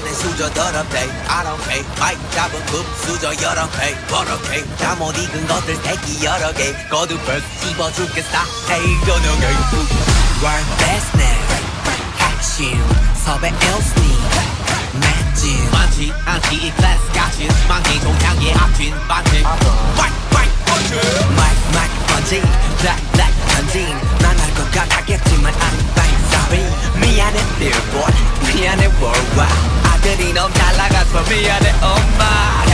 내 수저 더럽대. I don't care 마이크 잡음 금수저 여럿 패 버럭해. 잠못 익은 것들 새끼 여러 개. 거듭해서 씹어줄게 스타의 저녁에 World Business 핵심 섭외 1순위 매진 많지 않지 이 클래스 같이 망치 종향의 앞진 반지. Mic mic bungee Mic mic bungee Bright light 전진 망할 거 같았겠지만 I'm fine sorry 미안해 billboard 미안해 worldwide 아들이 너무 잘 나가서 미안해 엄마